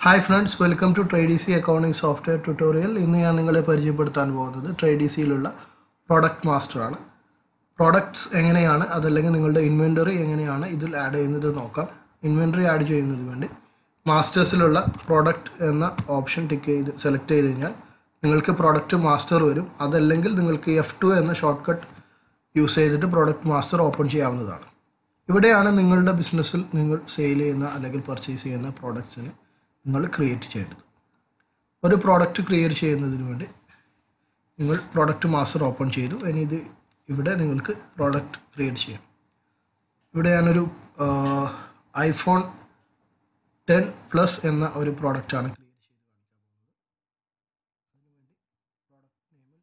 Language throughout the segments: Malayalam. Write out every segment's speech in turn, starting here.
Hi friends welcome to trade C accounting software tutorial ഇന്ന് ഞാൻ നിങ്ങളെ പരിചയപ്പെടുത്താൻ പോകുന്നത് ട്രേഡ് സിയിലുള്ള മാസ്റ്റർ മാസ്റ്ററാണ് പ്രൊഡക്ട്സ് എങ്ങനെയാണ് അതല്ലെങ്കിൽ നിങ്ങളുടെ ഇൻവെന്ററി എങ്ങനെയാണ് ഇതിൽ ആഡ് ചെയ്യുന്നത് നോക്കാം. ഇൻവെന്ററി ആഡ് ചെയ്യുന്നതിന് വേണ്ടി മാസ്റ്റേഴ്സിലുള്ള പ്രോഡക്റ്റ് എന്ന ഓപ്ഷൻ ടിക്ക് ചെയ്ത് സെലക്ട് ചെയ്ത് കഴിഞ്ഞാൽ നിങ്ങൾക്ക് പ്രോഡക്റ്റ് മാസ്റ്റർ വരും. അതല്ലെങ്കിൽ നിങ്ങൾക്ക് എഫ് ടു എന്ന ഷോർട്ട് കട്ട് യൂസ് ചെയ്തിട്ട് പ്രോഡക്റ്റ് മാസ്റ്റർ ഓപ്പൺ ചെയ്യാവുന്നതാണ്. ഇവിടെയാണ് നിങ്ങളുടെ ബിസിനസ്സിൽ നിങ്ങൾ സെയിൽ ചെയ്യുന്ന അല്ലെങ്കിൽ പർച്ചേസ് ചെയ്യുന്ന പ്രോഡക്ട്സിന് നിങ്ങൾ ക്രിയേറ്റ് ചെയ്യേണ്ടത്. ഒരു പ്രോഡക്റ്റ് ക്രിയേറ്റ് ചെയ്യുന്നതിന് വേണ്ടി നിങ്ങൾ പ്രോഡക്റ്റ് മാസ്റ്റർ ഓപ്പൺ ചെയ്തു. ഇനി ഇത് ഇവിടെ നിങ്ങൾക്ക് പ്രോഡക്റ്റ് ക്രിയേറ്റ് ചെയ്യാം. ഇവിടെ ഞാനൊരു ഐഫോൺ ടെൻ പ്ലസ് എന്ന ഒരു പ്രോഡക്റ്റാണ് ക്രിയേറ്റ് ചെയ്ത് കാണിക്കാൻ പോകുന്നത് അതിനുവേണ്ടി പ്രോഡക്റ്റ് നെയിമിൽ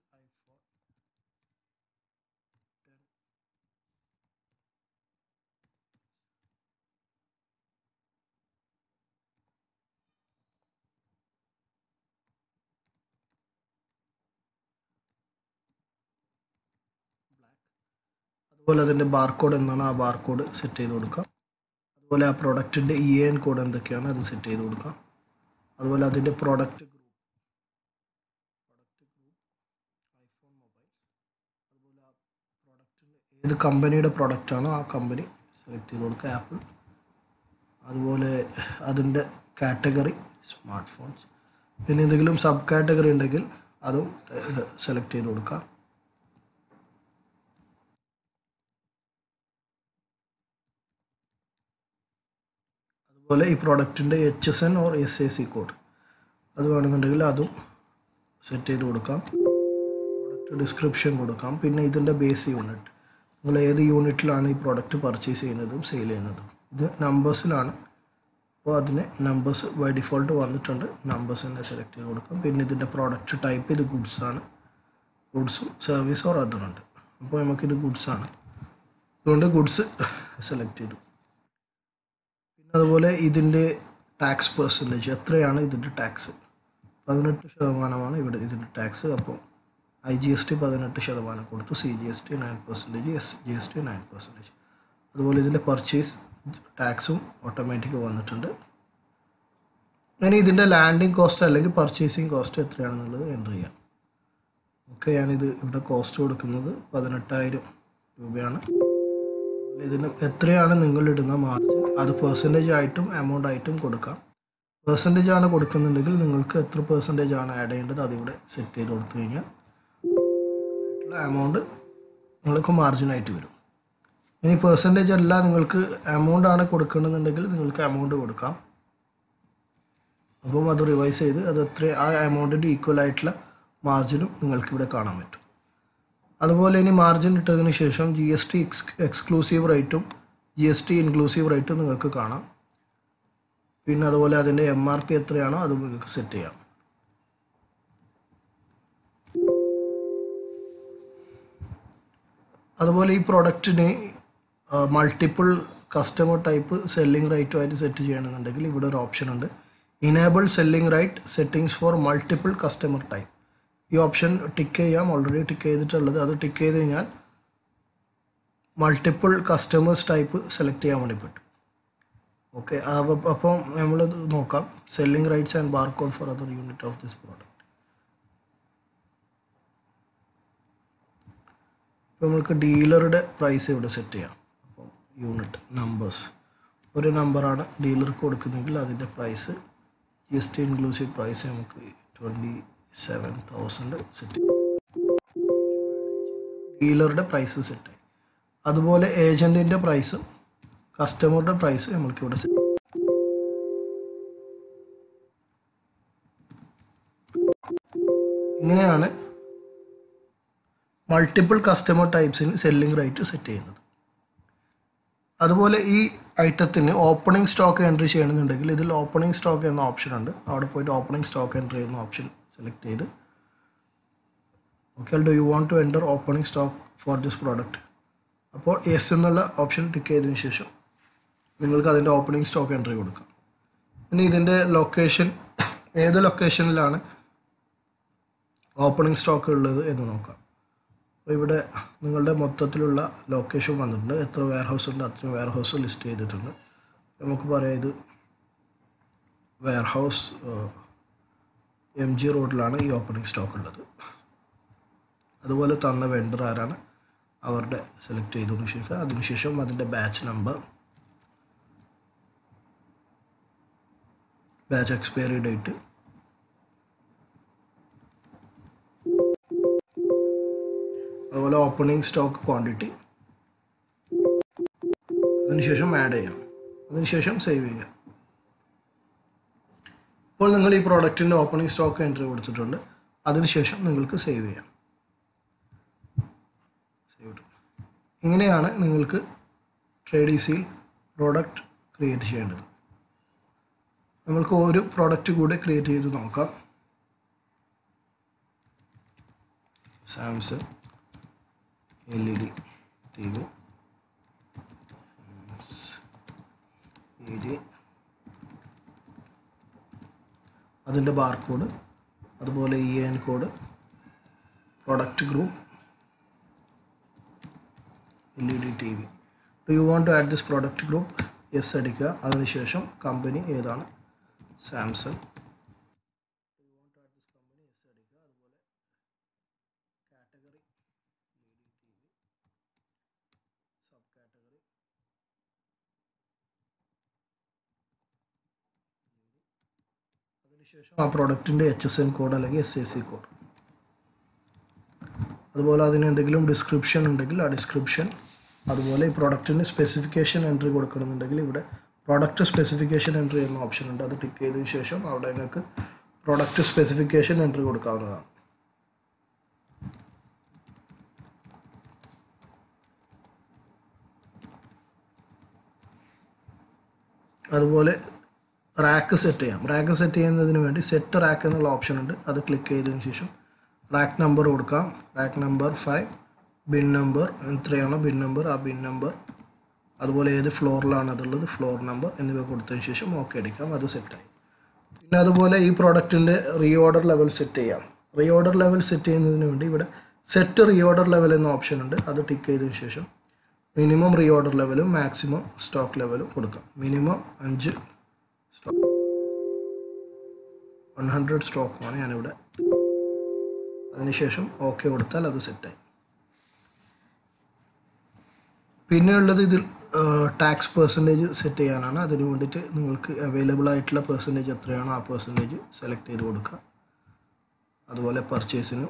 ഐഫോൺ അതുപോലെ അതിന്റെ ബാർകോഡ് എന്താണ് ആ ബാർകോഡ് സെറ്റ് ചെയ്ത് കൊടുക്കാം അതുപോലെ ആ പ്രോഡക്റ്റിന്റെ ഇ എൻ കോഡ് എന്തൊക്കെയാണ് അത് സെറ്റ് ചെയ്ത് കൊടുക്കാം അതുപോലെ അതിന്റെ product group product group iPhone mobile അതുപോലെ ആ പ്രോഡക്റ്റിന്റെ ഏത് കമ്പനിയുടെ പ്രോഡക്റ്റാണോ ആ കമ്പനി സെലക്ട് ചെയ്ത് കൊടുക്കുക. ആപ്പിൾ അതുപോലെ അതിന്റെ കാറ്റഗറി സ്മാർട്ട് ഫോൺസ് പിന്നെ എന്തെങ്കിലും സബ് കാറ്റഗറി ഉണ്ടെങ്കിൽ അതും സെലക്ട് ചെയ്ത് കൊടുക്കാം അതുപോലെ ഈ പ്രോഡക്റ്റിന്റെ H S N or S A C code അത് വേണമെന്നുണ്ടെങ്കിൽ അതും സെറ്റ് ചെയ്ത് കൊടുക്കാം. പ്രോഡക്റ്റ് ഡിസ്ക്രിപ്ഷൻ കൊടുക്കാം. പിന്നെ ഇതിന്റെ ബേസ് യൂണിറ്റ് നിങ്ങൾ ഏത് യൂണിറ്റിലാണ് ഈ പ്രോഡക്റ്റ് പർച്ചേസ് ചെയ്യുന്നതും സെയിൽ ചെയ്യുന്നതും. ഇത് നമ്പേഴ്സിലാണ് അപ്പോൾ അതിന് നമ്പേഴ്സ് ബൈ ഡിഫോൾട്ട് വന്നിട്ടുണ്ട്. നമ്പേഴ്സ് തന്നെ സെലക്ട് ചെയ്ത് കൊടുക്കാം. പിന്നെ ഇതിന്റെ പ്രോഡക്റ്റ് ടൈപ്പ് ഇത് ഗുഡ്സ് ആണ്. ഗുഡ്സും സർവീസ് ഓർ അതുണ്ട് അപ്പോൾ നമുക്കിത് ഗുഡ്സ് ആണ്. അതുകൊണ്ട് ഗുഡ്സ് സെലക്ട് ചെയ്തു. അതുപോലെ ഇതിന്റെ ടാക്സ് പെർസെന്റേജ് എത്രയാണ് ഇതിന്റെ ടാക്സ് പതിനെട്ട് ശതമാനമാണ് ഇവിടെ ഇതിന്റെ ടാക്സ് അപ്പോൾ ഐ ജി എസ് ടി പതിനെട്ട് ശതമാനം കൊടുത്തു. C G S T nine percentage S G S T nine percentage അതുപോലെ ഇതിന്റെ പർച്ചേസ് ടാക്സും ഓട്ടോമാറ്റിക് വന്നിട്ടുണ്ട്. ഇനി ഇതിന്റെ ലാൻഡിങ് കോസ്റ്റ് അല്ലെങ്കിൽ പർച്ചേസിങ് കോസ്റ്റ് എത്രയാണെന്നുള്ളത് എന്റർ ചെയ്യാം. ഓക്കെ ഞാനിത് ഇവിടെ കോസ്റ്റ് കൊടുക്കുന്നത് പതിനെട്ടായിരം രൂപയാണ്. ഇതിന് എത്രയാണ് നിങ്ങൾ ഇടുന്ന മാർജിൻ അത് പെർസെന്റേജ് ആയിട്ടും എമൗണ്ട് ആയിട്ടും കൊടുക്കാം. പെർസെന്റേജ് ആണ് കൊടുക്കുന്നുണ്ടെങ്കിൽ നിങ്ങൾക്ക് എത്ര പെർസെന്റേജ് ആണ് ആഡ് ചെയ്യേണ്ടത് അതിവിടെ സെറ്റ് ചെയ്ത് കൊടുത്തു കഴിഞ്ഞാൽ എമൗണ്ട് നിങ്ങൾക്ക് മാർജിനായിട്ട് വരും. ഇനി പെർസെന്റേജ് അല്ല നിങ്ങൾക്ക് എമൗണ്ട് ആണ് കൊടുക്കണമെന്നുണ്ടെങ്കിൽ നിങ്ങൾക്ക് എമൗണ്ട് കൊടുക്കാം. അപ്പം അത് റിവൈസ് ചെയ്ത് അത് എത്ര ആ എമൗണ്ടിന്റെ ഈക്വൽ ആയിട്ടുള്ള മാർജിനും നിങ്ങൾക്ക് ഇവിടെ കാണാൻ പറ്റും. അതുപോലെ ഇനി മാർജിൻ ഇട്ടതിന് ശേഷം G S T ex exclusive റേറ്റും ജി എസ് ടി ഇൻക്ലൂസീവ് റേറ്റും നിങ്ങൾക്ക് കാണാം. പിന്നെ അതുപോലെ അതിന്റെ എം ആർ പി എത്രയാണോ അത് നിങ്ങൾക്ക് സെറ്റ് ചെയ്യാം. അതുപോലെ ഈ പ്രോഡക്റ്റിന് മൾട്ടിപ്പിൾ കസ്റ്റമർ ടൈപ്പ് സെല്ലിംഗ് റൈറ്റുമായിട്ട് സെറ്റ് ചെയ്യണമെന്നുണ്ടെങ്കിൽ ഇവിടെ ഒരു ഓപ്ഷൻ ഉണ്ട്. Enable selling right settings for multiple customer type ഈ ഓപ്ഷൻ ടിക്ക് ചെയ്യാം. ഓൾറെഡി ടിക്ക് ചെയ്തിട്ടുള്ളത്. അത് ടിക്ക് ചെയ്ത് കഴിഞ്ഞാൽ മൾട്ടിപ്പിൾ കസ്റ്റമേഴ്സ് ടൈപ്പ് സെലക്ട് ചെയ്യാൻ വേണ്ടി പറ്റും. ഓക്കെ അപ്പോൾ നമ്മൾ നോക്കാം. Selling rights and bar code for other unit of this product ഇപ്പോൾ നമുക്ക് ഡീലറുടെ പ്രൈസ് ഇവിടെ സെറ്റ് ചെയ്യാം. അപ്പം യൂണിറ്റ് നമ്പേഴ്സ് ഒരു നമ്പറാണ് ഡീലർക്ക് കൊടുക്കുന്നതെങ്കിൽ അതിന്റെ price G S T inclusive price നമുക്ക് ട്വന്റി സെവൻ തൗസൻഡ് സെറ്റ് ഡീലറുടെ പ്രൈസ് സെറ്റ് അതുപോലെ ഏജന്റിന്റെ പ്രൈസ് കസ്റ്റമറുടെ പ്രൈസ് നമ്മൾക്ക് ഇവിടെ സെറ്റ് ഇങ്ങനെയാണ് മൾട്ടിപ്പിൾ കസ്റ്റമർ ടൈപ്സിന് സെല്ലിംഗ് റേറ്റ് സെറ്റ് ചെയ്യുന്നത്. അതുപോലെ ഈ ഐറ്റത്തിന് ഓപ്പണിംഗ് സ്റ്റോക്ക് എൻട്രി ചെയ്യണമെന്നുണ്ടെങ്കിൽ ഇതിൽ ഓപ്പണിംഗ് സ്റ്റോക്ക് എന്ന ഓപ്ഷൻ ഉണ്ട്. അവിടെ പോയിട്ട് ഓപ്പണിംഗ് സ്റ്റോക്ക് എൻട്രി ചെയ്യുന്ന ഓപ്ഷൻ സെലക്ട് ചെയ്ത്. Okay do you want to enter opening stock for this product അപ്പോൾ എസ് എന്നുള്ള ഓപ്ഷൻ ടിക്ക് ചെയ്തതിന് ശേഷം നിങ്ങൾക്ക് അതിന്റെ ഓപ്പണിംഗ് സ്റ്റോക്ക് എൻട്രി കൊടുക്കാം. ഇനി ഇതിന്റെ ലൊക്കേഷൻ ഏത് ലൊക്കേഷനിലാണ് ഓപ്പണിംഗ് സ്റ്റോക്ക് ഉള്ളത് എന്ന് നോക്കാം. അപ്പോൾ ഇവിടെ നിങ്ങളുടെ മൊത്തത്തിലുള്ള ലൊക്കേഷൻ വന്നിട്ടുണ്ട്. എത്ര വെയർ ഹൗസ് ഉണ്ട് അത്രയും വെയർ ഹൗസ് ലിസ്റ്റ് ചെയ്തിട്ടുണ്ട്. നമുക്ക് പറയാം ഇത് വെയർ ഹൗസ് എം ജി റോഡിലാണ് ഈ ഓപ്പണിംഗ് സ്റ്റോക്ക് ഉള്ളത് അതുപോലെ തന്ന വെണ്ടർ ആരാണ്? അവരുടെ സെലക്ട് ചെയ്തതിനു ശേഷം അതിനുശേഷം അതിന്റെ batch number batch expiry date അതുപോലെ ഓപ്പണിംഗ് സ്റ്റോക്ക് ക്വാണ്ടിറ്റി അതിനുശേഷം ആഡ് ചെയ്യാം. അതിനുശേഷം സേവ് ചെയ്യാം. ഇപ്പോൾ നിങ്ങൾ ഈ പ്രോഡക്റ്റിന്റെ ഓപ്പണിംഗ് സ്റ്റോക്ക് എൻട്രി കൊടുത്തിട്ടുണ്ട്. അതിനുശേഷം നിങ്ങൾക്ക് സേവ് ചെയ്യാം. സേവ് ഇങ്ങനെയാണ് നിങ്ങൾക്ക് ട്രേഡ് ഈസിയിൽ പ്രോഡക്റ്റ് ക്രിയേറ്റ് ചെയ്യേണ്ടത്. നമ്മൾക്ക് ഒരു പ്രോഡക്റ്റ് കൂടെ ക്രിയേറ്റ് ചെയ്ത് നോക്കാം. Samsung L E D T V E D അതിന്റെ ബാർകോഡ് അതുപോലെ E N code product group L E D T V. Do you want to add this product group yes അടിക്കുക. അതിനുശേഷം കമ്പനി ഏതാണ്? സാംസങ് അതിനുശേഷം ആ പ്രോഡക്റ്റിന്റെ എച്ച് എസ് എൻ കോഡ് അല്ലെങ്കിൽ എസ് എ സി കോഡ് അതുപോലെ അതിന് എന്തെങ്കിലും ഡിസ്ക്രിപ്ഷൻ ഉണ്ടെങ്കിൽ ആ ഡിസ്ക്രിപ്ഷൻ അതുപോലെ ഈ പ്രോഡക്റ്റിന് സ്പെസിഫിക്കേഷൻ എൻട്രി കൊടുക്കണമെന്നുണ്ടെങ്കിൽ ഇവിടെ പ്രോഡക്റ്റ് സ്പെസിഫിക്കേഷൻ എൻട്രി എന്ന ഓപ്ഷൻ ഉണ്ട്. അത് ടിക്ക് ചെയ്തതിന് ശേഷം അവിടെ നിങ്ങൾക്ക് പ്രോഡക്റ്റ് സ്പെസിഫിക്കേഷൻ എൻട്രി കൊടുക്കാവുന്നതാണ്. അതുപോലെ റാക്ക് സെറ്റ് ചെയ്യാം. റാക്ക് സെറ്റ് ചെയ്യുന്നതിന് വേണ്ടി സെറ്റ് റാക്ക് എന്നുള്ള ഓപ്ഷൻ ഉണ്ട്. അത് ക്ലിക്ക് ചെയ്തതിന് ശേഷം റാക്ക് നമ്പർ കൊടുക്കാം. Rack number five bin number എത്രയാണോ ബിൻ നമ്പർ ആ ബിൻ നമ്പർ അതുപോലെ ഏത് ഫ്ലോറിലാണ് അതുള്ളത്? ഫ്ലോർ നമ്പർ എന്നിവ കൊടുത്തതിന് ശേഷം ഓക്കെ അടിക്കാം. അത് സെറ്റായി പിന്നെ അതുപോലെ ഈ പ്രോഡക്റ്റിന്റെ റീ ഓർഡർ ലെവൽ സെറ്റ് ചെയ്യാം. റീ ഓർഡർ ലെവൽ സെറ്റ് ചെയ്യുന്നതിന് വേണ്ടി ഇവിടെ സെറ്റ് റീ ഓർഡർ ലെവൽ എന്ന ഓപ്ഷൻ ഉണ്ട്. അത് ടിക്ക് ചെയ്തതിന് ശേഷം മിനിമം റീ ഓർഡർ ലെവലും മാക്സിമം സ്റ്റോക്ക് ലെവലും കൊടുക്കാം. മിനിമം അഞ്ച് വൺ ഹൺഡ്രഡ് സ്ട്രോക്കുമാണ് ഞാനിവിടെ. അതിനുശേഷം ഓക്കെ കൊടുത്താൽ അത് സെറ്റായി പിന്നെ ഉള്ളത് ഇതിൽ ടാക്സ് പെർസെന്റേജ് സെറ്റ് ചെയ്യാനാണ്. അതിന് വേണ്ടിയിട്ട് നിങ്ങൾക്ക് അവൈലബിൾ ആയിട്ടുള്ള പെർസെന്റേജ് എത്രയാണോ ആ പെർസെന്റേജ് സെലക്ട് ചെയ്ത് കൊടുക്കുക. അതുപോലെ പർച്ചേസിന്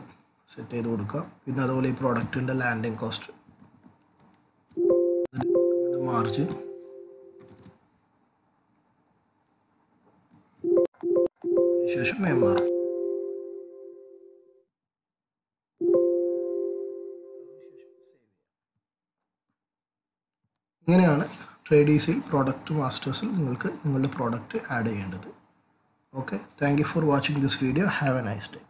സെറ്റ് ചെയ്ത് കൊടുക്കുക. പിന്നെ അതുപോലെ ഈ പ്രോഡക്റ്റിന്റെ ലാൻഡിങ് കോസ്റ്റ് മാർജിൻ ശേഷം ആർ ഇങ്ങനെയാണ് ട്രേഡീസിൽ പ്രോഡക്റ്റ് മാസ്റ്റേഴ്സിൽ നിങ്ങൾക്ക് നിങ്ങളുടെ പ്രോഡക്റ്റ് ആഡ് ചെയ്യേണ്ടത്. Okay thank you for watching this video have a nice day